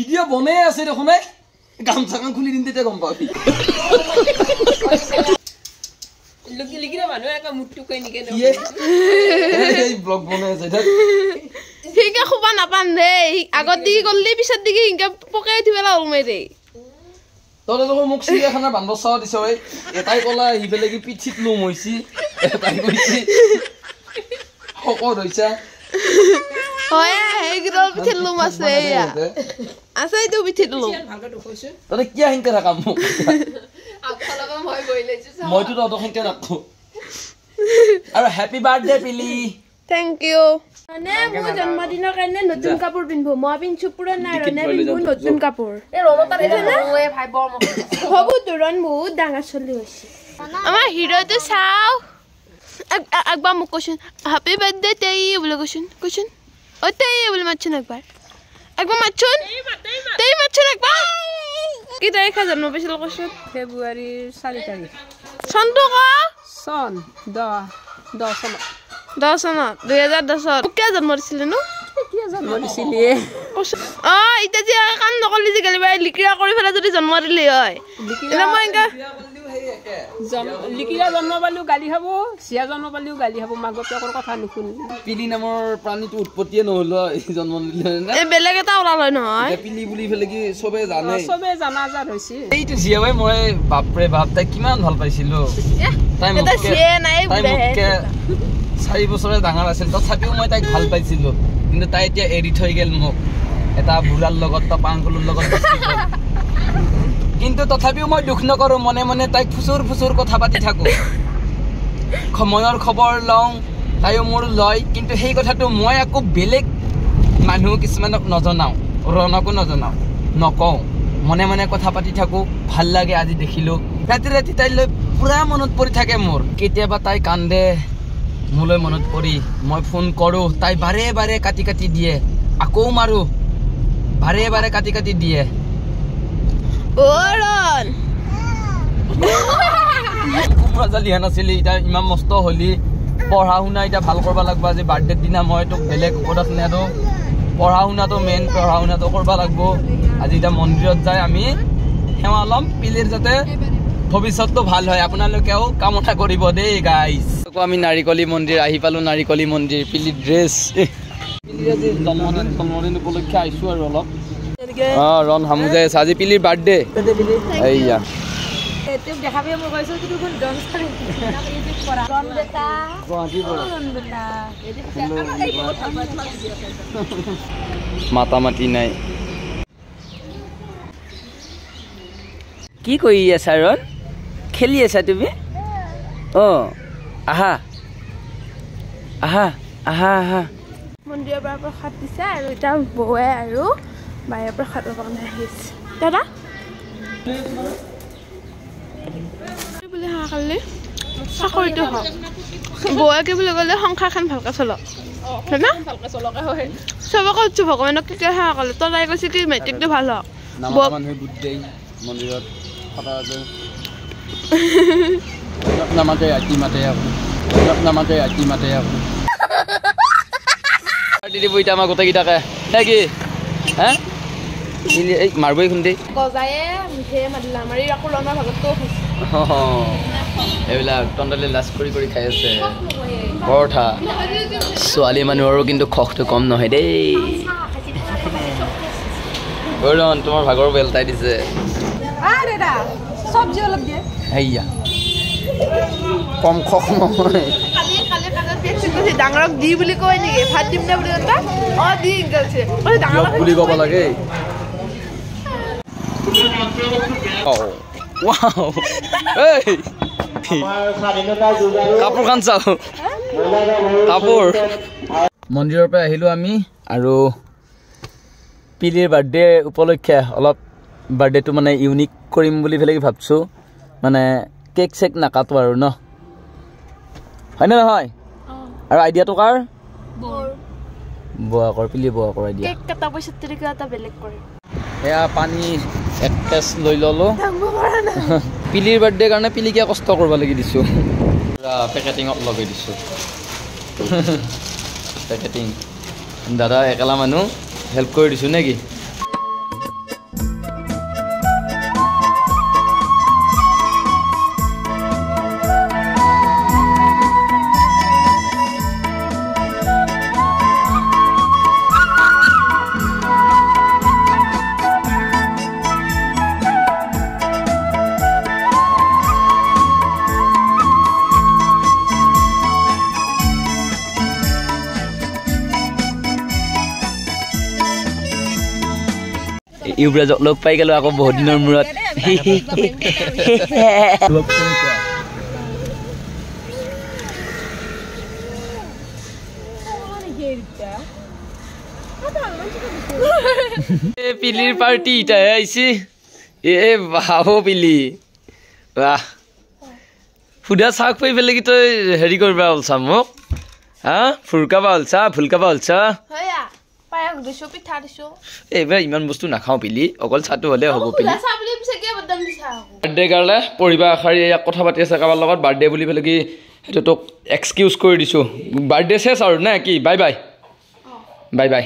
Video বনাই আছে দেখোন এই। গামোচাখন খুলি দিম তেতিয়া গম পাবি সিংকে খোবা নাপান দেই। আগত পিছত সিংকে পকাই দেই তহঁতে দেখোন মোক চাব দিছ ঐ। এটাই ক'লা আহি পেলাই কি পিঠিত লোম হৈছে। এটাই কৈছে শকত হৈছা। হয় সেইকেইটাৰ পিঠিত লোম আছে এয়া। আছে এইটো ভালকৈ দেখুৱাইছো তহঁতে কিয় সেনকে থাকা মোক? মইতো তহঁতক সেনকে নাথাকো আৰু হেপী বাৰ্থডে পিলি থেংক ইউ মানে মোৰ জন্মদিনৰ কাৰণে নতুন কাপোৰ পিন্ধো মই পিন্ধছো পুৰণা ৰনে পিন্ধো নতুন কাপোৰ। হ'ব তোৰণ বহুত ডাঙৰ চলি হৈছে। আমাৰ হিৰোটো চাওঁ। একবাৰ মোক কৈছোন হেপী বাৰ্থডে তেই বুলি কৈছোন কৈছোন। অ' তেই বুলি মাতছোন একবাৰ। একবাৰ মাতছোন তেই মাতছোন একবাৰ কি তাৰিখে জন্ম পাইছিল কৈছোন ফেব্ৰুৱাৰীৰ চাৰি তাৰিখ চনটো ক? চন দহ দহ চনত দহ চনত দুহেজাৰ দহত মোক কিয় জন্ম দিছিলে নো কেতিয়া জন্ম দিছিলিয়ে কৈছোন অঁ এতিয়া যে কাম নকৰিলি যে গেলিবা লিকিৰা কৰি পেলাই যদি জন্ম দিলি হয়। এতিয়া মই এনেকা লিকিৰা জন্ম পালেও গালি খাব চিয়া জন্ম পালেও গালি খাব মাক বাপেকৰ কথা নুশুনি। পিলি নামৰ প্ৰাণীটো উৎপত্তিয়ে নহ'ল জন্ম নিদিলে বেলেগ এটা ওলাল হয় নহয় পিলি বুলি পেলাই কি চবে জানে? চবে জানাজাত হৈছে। এইটো জীয়াবাই মই বাপৰে বাপ তাই কিমান ভাল পাইছিলো। তাই মোতকে চাৰি বছৰে ডাঙৰ আছিল। তথাপিও মই তাইক ভাল পাইছিলো। কিন্তু তাই এতিয়া এৰি থৈ গেল মোক। এটা বুঢ়াৰ লগত বা পাংকুলৰ লগত। কিন্তু তথাপিও মই দুখ নকৰো মনে মনে তাইক ফুচুৰ ফুচুৰ কথা পাতি থাকো। সময়ৰ খবৰ লওঁ তাইও মোৰ লয় কিন্তু সেই কথাটো মই আকৌ বেলেগ মানুহ কিছুমানক নজনাওঁ ৰণকো নজনাওঁ নকওঁ। মনে মনে কথা পাতি থাকোঁ ভাল লাগে আজি দেখিলোঁ। ৰাতি ৰাতি তাইলৈ পূৰা মনত পৰি থাকে মোৰ। কেতিয়াবা তাই কান্দে মোলৈ মনত পৰি মই ফোন কৰোঁ তাই বাৰে বাৰে কাটি কাটি দিয়ে আকৌ মাৰোঁ বাৰে বাৰে কাটি কাটি দিয়ে। অৰণ কোমৰা জালি হেন আছিলি এতিয়া ইমান মস্ত হ'লি। পঢ়া শুনা এতিয়া ভাল কৰিব লাগিব আজি বাৰ্থডেৰ দিনা মই তোক বেলেগ উপদেশ নিদিওঁ পঢ়া শুনাটো মেইন পঢ়া শুনাটো কৰিব লাগিব। আজি এতিয়া মন্দিৰত যাই আমি সেৱা ল'ম পিলিৰ যাতে ভৱিষ্যতটো ভাল হয়। আপোনালোকেও কামনা কৰিব দেই গাইজ আকৌ আমি নাৰিকলি মন্দিৰ আহি পালোঁ নাৰিকলি মন্দিৰ পিলিৰ ড্ৰেছ জন্মদিন জন্মদিন উপলক্ষে আহিছোঁ আৰু অলপ। ৰণ হামুজাই আছে। আজি পিলিৰ বাৰ্থডে এইয়া। মাতা মাতি নাই। কি কৰি আছা ৰণ? খেলি আছা তুমি? অঁ আহা। আহা আহা আহা। মন্দিৰৰ পৰা প্ৰসাদ দিছে আৰু এতিয়া বৌৱে আৰু বায়ে প্ৰসাদৰ কাৰণে আহিছে দাদা বুলি হাঁহাকালি চাকৰিটো হওক বুলি ক'লে সংসাৰখন ভালকৈ চলক হয় না চবকে কৈছোঁ ভগৱানক কেতিয়া সেৱা তাই কৈছে কি মেট্ৰিকটো ভাল হওক নামাতা মানুহে বুট দেই মন্দিৰত সদায় নামাতে আতি মাতে আপুনি নামাতে আতি মাতে আপুনি দি দিব এতিয়া আমাৰ গোটেইকেইটাকে নে কি হে মাৰবই খুন্দি। এইবিলাক তণ্ডালি লাজ কৰি কৰি খাই আছে। পৰঠা ছোৱালী মানুহৰো কিন্তু খকটো কম নহয় দেই। বৰণ তোমাৰ ভাগৰ বেলতাই দিছে। কম খক নহয়। ডাঙৰক দি বুলি কয় নেকি? ভাত দিম নে বুলি দি বুলি ক'ব লাগে। চাওঁ কাপোৰ মন্দিৰৰ পৰা আহিলোঁ আমি আৰু পিলিৰ বাৰ্থডে উপলক্ষে অলপ বাৰ্থডেটো মানে ইউনিক কৰিম বুলি পেলাই ভাবছোঁ মানে কেক চেক নাকাটো আৰু ন হয়নে নহয় আৰু আইডিয়াটো কাৰ বোৱা কৰ পিলি বোৱা কৰ আইডিয়া সেয়া পানী এক কেছ লৈ ল'লোঁ। পিলিৰ বাৰ্থডে কাৰণে পিলিকে কষ্ট কৰিব লাগি দিছোঁ। পূৰা পেকেটিঙত লগাই দিছোঁ। পেকেটিং দাদা একেলা মানুহ হেল্প কৰি দিছোঁ নে ইউবৰাজক লগ পাই গ'লো আকৌ বহুত দিনৰ মূৰত। এ পিলিৰ পাৰ্টি ইটাহে আহিছে। এ বাহ পিলি। বাহ। সুধা চাওক পাই পেলাই কি তই হেৰি কৰিবা ওলছা মোক? হা? ফুৰকাবা ওলছা? ফুলকাবা ওলছা? দিছো পিঠা দিছো। এইবাৰ ইমান বস্তু নাখাওঁ পিলি অকল চাহটো হ'লে হ'ব পিলি। বাৰ্থডে কাৰণে পৰিবা আশাৰী ইয়াক কথা পাতি আছে কাৰোবাৰ লগত বাৰ্থডে বুলি পেলাই কি সেইটো তোক এক্সকিউজ কৰি দিছোঁ। বাৰ্থডে চেছ আৰু নে কি? Bye bye bye bye